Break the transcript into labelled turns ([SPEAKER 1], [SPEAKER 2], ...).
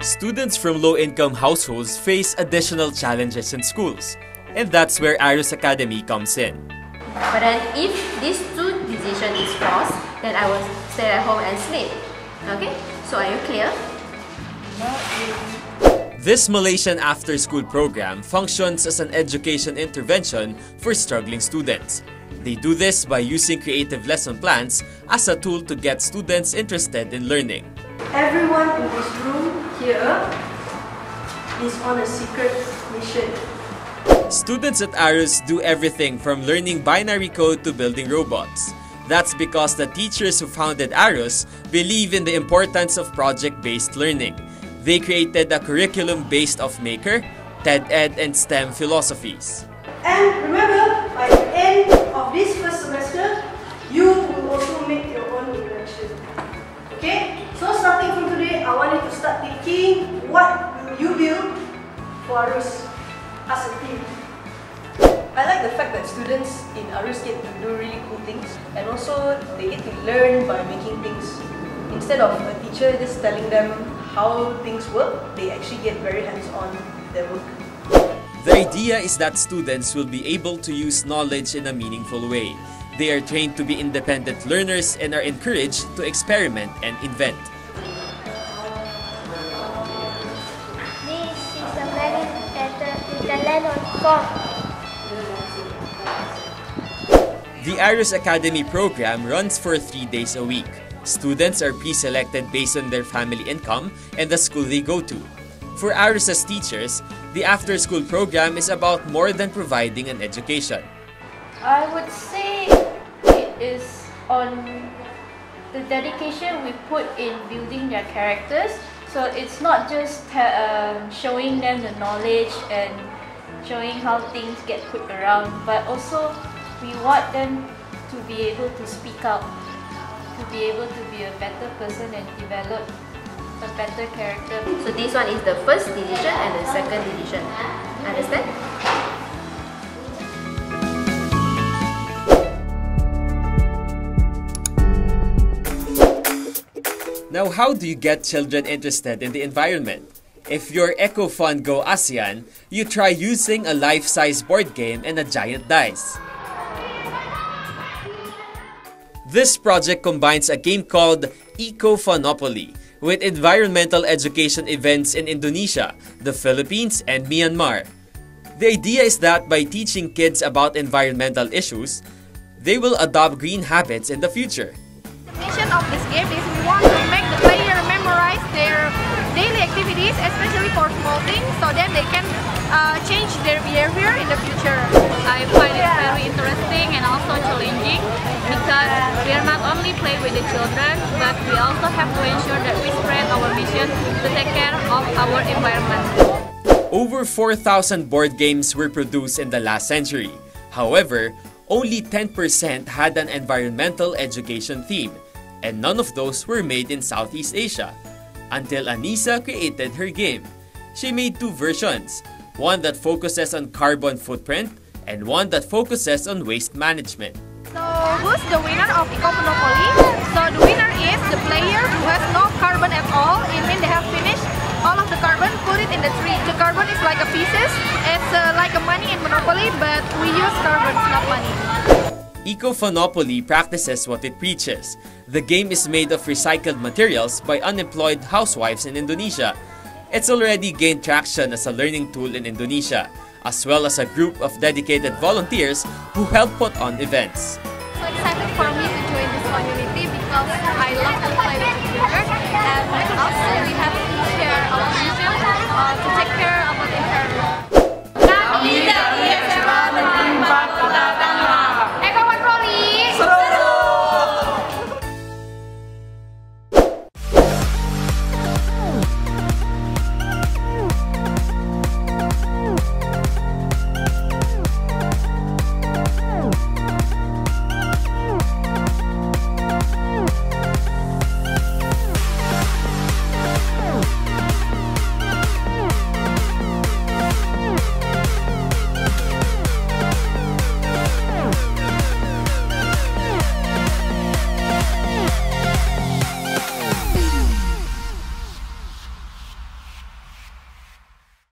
[SPEAKER 1] Students from low-income households face additional challenges in schools, and that's where Arus Academy comes in.
[SPEAKER 2] But then if these two decision is false, then I will stay at home and sleep. Okay? So are you clear?
[SPEAKER 1] This Malaysian after-school program functions as an education intervention for struggling students. They do this by using creative lesson plans as a tool to get students interested in learning.
[SPEAKER 3] Everyone in this room here is on a secret mission.
[SPEAKER 1] Students at Arus do everything from learning binary code to building robots. That's because the teachers who founded Arus believe in the importance of project-based learning. They created a curriculum based off Maker, TED-Ed, and STEM philosophies.
[SPEAKER 3] And remember, I
[SPEAKER 4] like the fact that students in Arus get to do really cool things and also they get to learn by making things. Instead of a teacher just telling them how things work, they actually get very hands-on with their work.
[SPEAKER 1] The idea is that students will be able to use knowledge in a meaningful way. They are trained to be independent learners and are encouraged to experiment and invent.
[SPEAKER 5] This is a very better with the Lennon form.
[SPEAKER 1] The Arus Academy program runs for three days a week. Students are pre-selected based on their family income and the school they go to. For Arus's teachers, the after-school program is about more than providing an education.
[SPEAKER 6] I would say it is on the dedication we put in building their characters. So it's not just um, showing them the knowledge and showing how things get put around, but also we want them to be able to speak out, to be able to be a better person and develop a better character.
[SPEAKER 2] So this one is the first decision and the second decision. Understand?
[SPEAKER 1] Now, how do you get children interested in the environment? If you're EcoFunGo ASEAN, you try using a life-size board game and a giant dice. This project combines a game called Eco Funopoly with environmental education events in Indonesia, the Philippines, and Myanmar. The idea is that by teaching kids about environmental issues, they will adopt green habits in the future.
[SPEAKER 7] The mission of this game is we want to make the player memorize their daily activities, especially for small things, so then they can uh, change their behavior in the future.
[SPEAKER 8] Only play with the children, but we also have to ensure that we spread our mission to take care of our environment.
[SPEAKER 1] Over 4,000 board games were produced in the last century. However, only 10% had an environmental education theme, and none of those were made in Southeast Asia. Until Anissa created her game. She made two versions, one that focuses on carbon footprint and one that focuses on waste management.
[SPEAKER 7] So who's the winner of Eco Monopoly? So the winner is the player who has no carbon at all. It means they have finished all of the carbon, put it in the tree. The carbon is like a pieces. It's uh, like a money in Monopoly, but we use carbon, not money.
[SPEAKER 1] Eco Funopoly practices what it preaches. The game is made of recycled materials by unemployed housewives in Indonesia. It's already gained traction as a learning tool in Indonesia, as well as a group of dedicated volunteers who help put on events.
[SPEAKER 7] So excited for me to join this community because I love to play with and we have to share our vision uh, to take